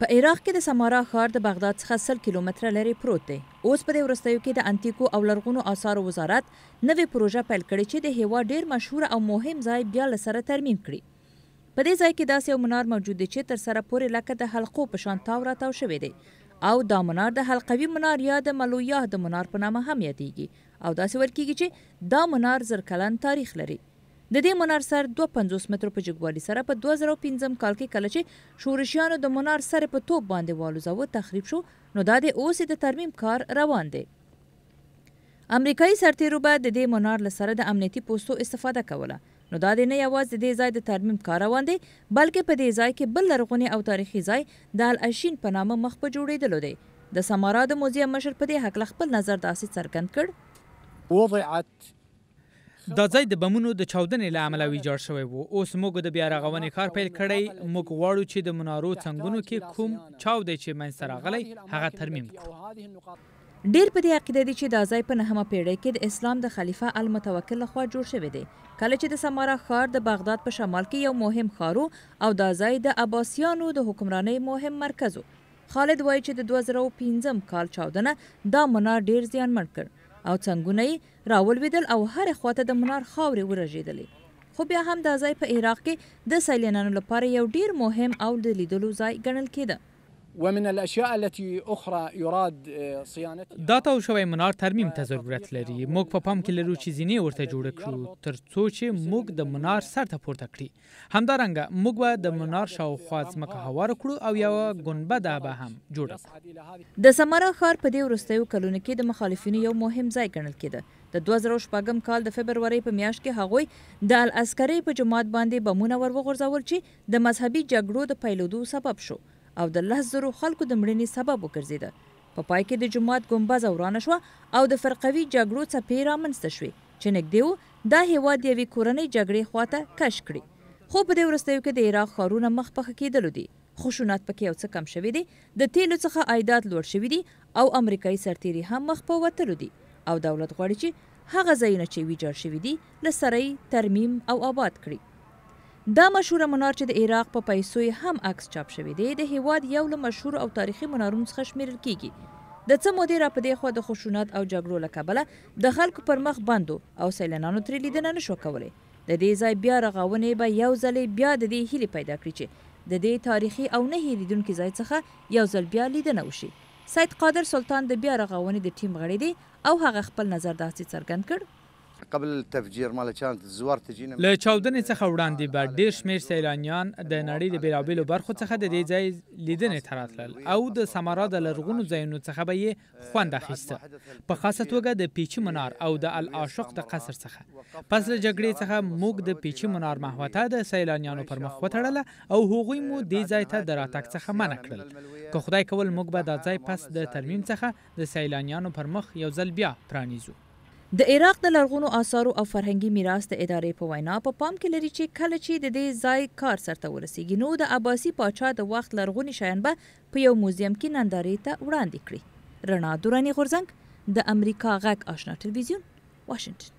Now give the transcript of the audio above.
په عراق کې د سمارا ښار د بغداد څخه سل کیلومتره لرې پروت دی. اوس په دې وروستیو کې د انتیکو او لرغونو آثارو وزارت نوې پروژه پیل کړې چې د هېواد ډېر مشهور او مهم ځای بیا له سره ترمیم کړي. په دې ځای کې داسې یو منار موجود دی چې تر سره پورې لکه د حلقو په شان تاو راتاو شوی دی او دا منار د حلقوي منار یا د ملویاه د منار په نامه هم یادېږي او داسې ویل کېږي چې دا منار زر کلن تاریخ لري. د دې منار سر دوه پنځوس مترو په جګوالي سره په دوه زره او پنځم کال کې کله چې شورشیانو د منار سر په توپ باندې والوزاوه تخریب شو نو دا دې اوس یې د ترمیم کار روان دی. امریکایي سرتیرو به د دې منار له سره د امنیتي پوستو استفاده کوله نو دا دې نه یواځې د دې ځای د ترمیم کار روان دی بلکې په دې ځای کې بل لرغونی او تاریخي ځای د العشین په نامه مخ په جوړیدلو دی د سمارا د موزیم مشر په دې هکله خپل نظر داسې څرګند کړ. وضعت دا ځای د بمونو د چاودنې له امله ویجاړ شوی و، اوس موږ د بیا رغونې کار پیل کړی، موږ غواړو چې د منارو څنګونو کې کوم چاودی چې منځ ته راغلی هغه ترمیم کړو. ډېر په دې عقیده دي چې دا ځای په نهمه پېړۍ کې د اسلام د خلیفه المتوکل له خوا جوړ شوی دی، کله چې د سمارا ښار د بغداد په شمال کې یو مهم ښار و او دا ځای د عباسیانو د حکمرانۍ مهم مرکز و. خالد وايي چې د دوه زره او پنځم کال چاودنه دا منار ډېر زیانمن کړ او څنګونه یې راولوېدل او هرې خوا ته د منار خاورې ورژېدلې. خو بیا هم دا ځای په عراق کې د سیلانیانو لپاره یو ډېر مهم او د لیدلو ځای ګڼل کېده. ومن الاشیاء التي اخرى يراد صيانتها. دا تاو شوی منار ترمیم ته ضرورت لري. موږ په پام کې لرو چې زینې ورته جوړې کړو تر څو چې موږ د منار سر ته پورته کړي. همدارنګه موږ به د منار شاوخوا ځمکه هواره کړو او یوه ګنبده به هم جوړه کړو. د سمارا ښار په دې وروستیو کلونو کې د مخالفینو یو مهم ځای ګڼل کېده. د دوه زره او شپږم کال د فبرورۍ په میاشت کې هغوی د العسکرۍ په جومات باندې بمونه ور وغورځول چې د مذهبي جګړو د پیلودو سبب شو او د لس زرو خلکو د مړینې سبب وګرځېده. په پای کې د جومات ګنبذه ورانه شوه او د فرقوي جګړو څپې رامنځته شوې چې نږدې و دا هېواد د یوې کورنۍ جګړې خوا ته کش کړي. خو په دې وروستیو کې د عراق ښارونه مخ په ښه کېدلو دي. خشونت په کې یو څه کم شوی دی، د تېلو څخه عایدات لوړ شوي دي او امریکايي سرتېري هم مخ په وتلو دي او دولت غواړي چې هغه ځایونه چې ویجاړ شوي دي له سره یې ترمیم او آباد کړي. دا مشهوره منار چې د عراق په پیسو یې هم عکس چاپ شوی دی، د هېواد یو له مشهورو او تاریخي منارونو څخه شمېرل کېږي. د څه مودې را په دې خوا د خشونت او جګړو له کبله د خلکو پر مخ بند و او سیلانانو ترې لیدنه نه شوه کولی. د دې ځای بیا رغاونې به یو ځلې بیا د دې هیلې پیدا کړي چې د دې تاریخي او نه هېرېدونکي ځای څخه یو ځل بیا لیدنه وشي. سید قادر سلطان د بیا رغاونې د ټیم غړی دی او هغه خپل نظر داسې څرګند کړ. له چاودنې څخه وړاندې به ډېر شمېر سیلانیان د نړۍ د بېلابېلو برخو څخه د دې ځای لیدنې ته راتلل او د سمارا د لرغونو ځایونو څخه به یې خوند اخیسته په خاصه توګه د پیچی منار او د العاشق د قصر څخه. پس له جګړې څخه موږ د پیچی منار محوطه د سیلانیانو پر مخ وتړله او هغوی مو دې ځای ته د راتګ څخه منع کړل. که خدای کول موږ به دا ځای پس د ترمیم څخه د سیلانیانو پر مخ یو ځل بیا پرانیزو. د عراق د لرغونو آثارو او فرهنګي میراث د ادارې په وینا په پام کې لري چې کله چې د دې ځای کار سرته ورسیږي نو د عباسي پاچا د وخت لرغوني شیان به په یو موزیم کې نندارې ته وړاندې کړي. رڼا دوراني غورځنګ، د امریکا غږ آشنا ټلویزیون، واشنګټن.